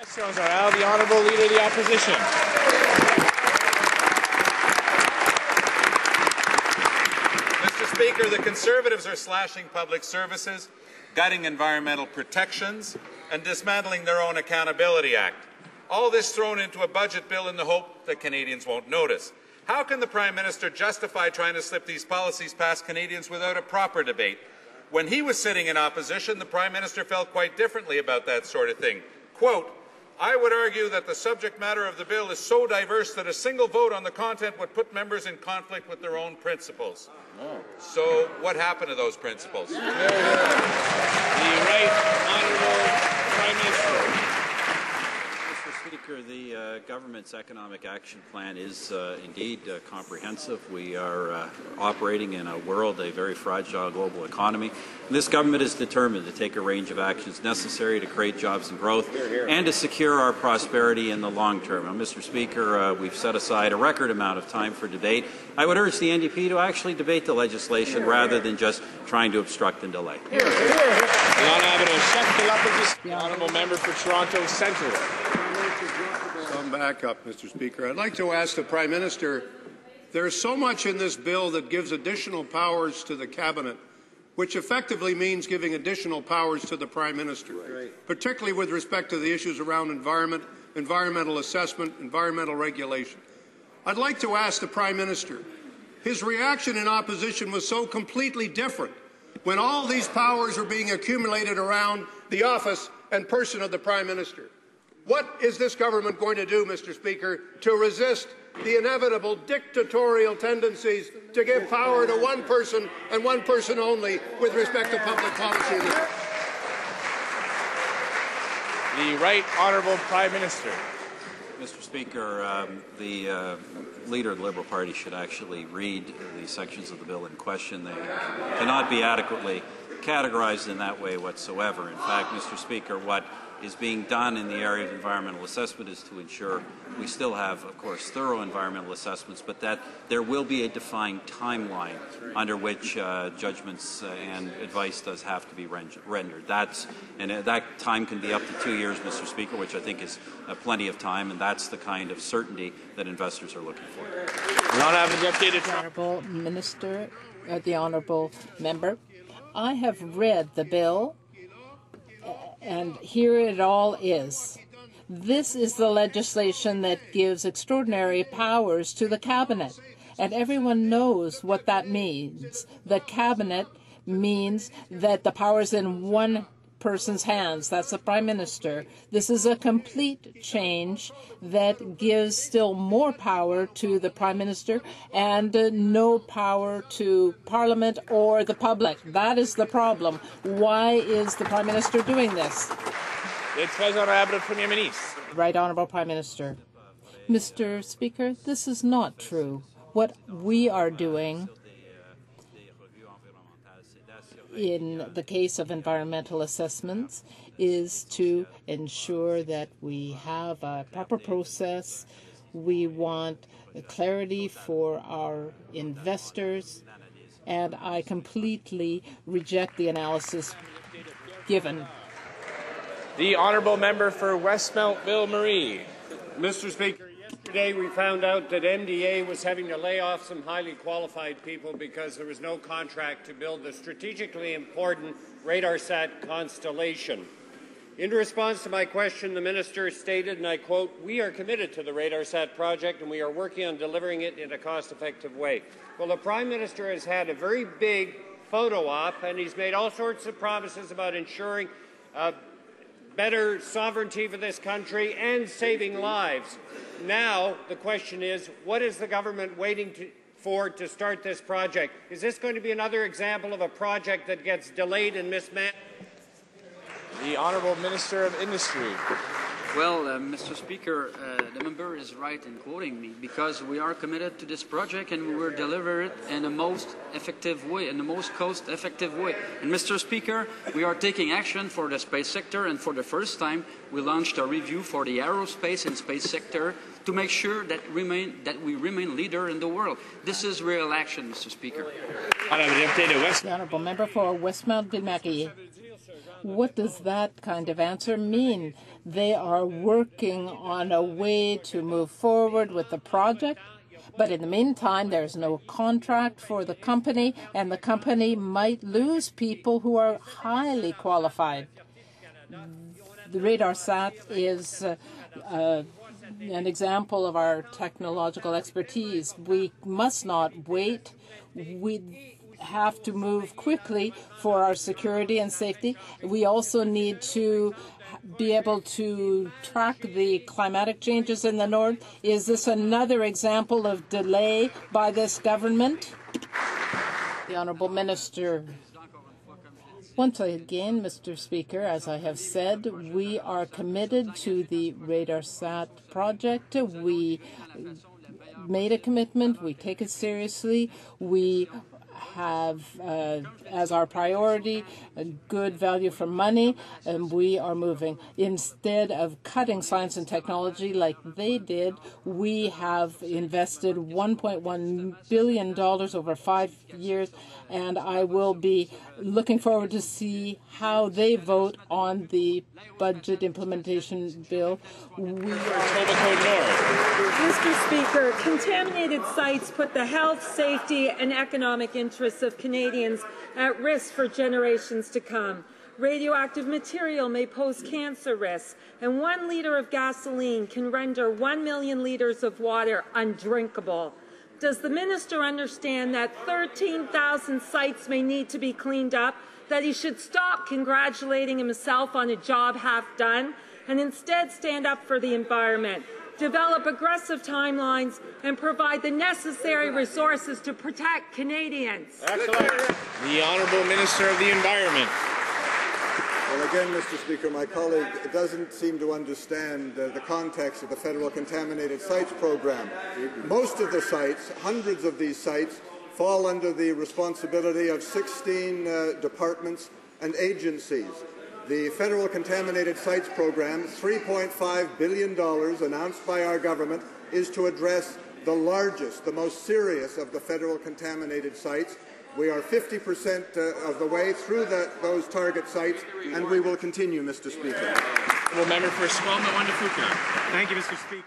Are the Honourable Leader of the Opposition. Mr. Speaker, the Conservatives are slashing public services, gutting environmental protections, and dismantling their own Accountability Act. All this thrown into a budget bill in the hope that Canadians won't notice. How can the Prime Minister justify trying to slip these policies past Canadians without a proper debate? When he was sitting in opposition, the Prime Minister felt quite differently about that sort of thing. Quote, I would argue that the subject matter of the bill is so diverse that a single vote on the content would put members in conflict with their own principles. So, what happened to those principles? The right Honourable Prime Minister. Mr. Speaker, the uh, government's economic action plan is uh, indeed uh, comprehensive. We are uh, operating in a world, a very fragile global economy. And this government is determined to take a range of actions necessary to create jobs and growth and to secure our prosperity in the long term. Now, Mr. Speaker, uh, we've set aside a record amount of time for debate. I would urge the NDP to actually debate the legislation rather than just trying to obstruct and delay. The Honourable Chef de l'Opposition. The Honourable Member for Toronto Some backup, Mr. Speaker. I'd like to ask the Prime Minister there's so much in this bill that gives additional powers to the Cabinet, which effectively means giving additional powers to the Prime Minister, particularly with respect to the issues around environment, environmental assessment, environmental regulation. I'd like to ask the Prime Minister his reaction in opposition was so completely different when all these powers were being accumulated around the office and person of the Prime Minister. What is this government going to do, Mr. Speaker, to resist the inevitable dictatorial tendencies to give power to one person and one person only with respect to public policy? The right Honourable Prime Minister. Mr. Speaker, um, the uh, leader of the Liberal Party should actually read the sections of the bill in question. They cannot be adequately categorized in that way whatsoever. In fact, Mr. Speaker, what is being done in the area of environmental assessment is to ensure we still have, of course, thorough environmental assessments, but that there will be a defined timeline under which uh, judgments uh, and advice does have to be rendered. That's and uh, that time can be up to two years, Mr. Speaker, which I think is uh, plenty of time, and that's the kind of certainty that investors are looking for. The Honourable Deputy The Honourable Minister, uh, the Honourable Member, I have read the bill, and here it all is. This is the legislation that gives extraordinary powers to the Cabinet, and everyone knows what that means. The Cabinet means that the powers in one person's hands. That's the Prime Minister. This is a complete change that gives still more power to the Prime Minister and uh, no power to Parliament or the public. That is the problem. Why is the Prime Minister doing this? Le très honorable Premier Ministre. Right Honourable Prime Minister. Mr. Speaker, this is not true. What we are doing in the case of environmental assessments is to ensure that we have a proper process. We want clarity for our investors, and I completely reject the analysis given. The Honourable Member for Westmount Ville Marie. Mr. Speaker, yesterday we found out that MDA was having to lay off some highly qualified people because there was no contract to build the strategically important RadarSat constellation. In response to my question, the minister stated, and I quote, We are committed to the RadarSat project and we are working on delivering it in a cost effective way. Well, the Prime Minister has had a very big photo op and he's made all sorts of promises about ensuring uh, better sovereignty for this country and saving lives. Now, the question is what is the government waiting to, for to start this project? Is this going to be another example of a project that gets delayed and mismanaged? The Honourable Minister of Industry. Well, uh, Mr. Speaker, uh, the member is right in quoting me because we are committed to this project and we will deliver it in the most effective way, in the most cost-effective way. And Mr. Speaker, we are taking action for the space sector, and for the first time, we launched a review for the aerospace and space sector to make sure that remain that we remain leader in the world. This is real action, Mr. Speaker. Honourable Deputy de West. The Honourable Member for Westmount Ville Marie. What does that kind of answer mean? They are working on a way to move forward with the project, but in the meantime, there's no contract for the company, and the company might lose people who are highly qualified. The RadarSat is uh, uh, an example of our technological expertise. We must not wait. We have to move quickly for our security and safety. We also need to be able to track the climatic changes in the north. Is this another example of delay by this government? The Honourable Minister. Once again, Mr. Speaker, as I have said, we are committed to the RadarSat project. We made a commitment. We take it seriously. We have uh, as our priority a good value for money, and we are moving. Instead of cutting science and technology like they did, we have invested $1.1 billion over five years, and I will be looking forward to see how they vote on the budget implementation bill. We Mr. Speaker, contaminated sites put the health, safety, and economic interests of Canadians at risk for generations to come. Radioactive material may pose cancer risks, and one litre of gasoline can render one million litres of water undrinkable. Does the minister understand that 13,000 sites may need to be cleaned up, that he should stop congratulating himself on a job half done, and instead stand up for the environment? develop aggressive timelines, and provide the necessary resources to protect Canadians. Excellent. The Honourable Minister of the Environment. Well, again, Mr. Speaker, my colleague doesn't seem to understand uh, the context of the Federal Contaminated Sites Program. Most of the sites, hundreds of these sites, fall under the responsibility of 16 uh, departments and agencies the Federal Contaminated Sites Program, $3.5 billion announced by our government, is to address the largest, the most serious of the federal contaminated sites. We are 50% uh, of the way through the, those target sites, and we will continue, Mr. Speaker. Member for Esquimalt, Fuca. Thank you, Mr. Speaker.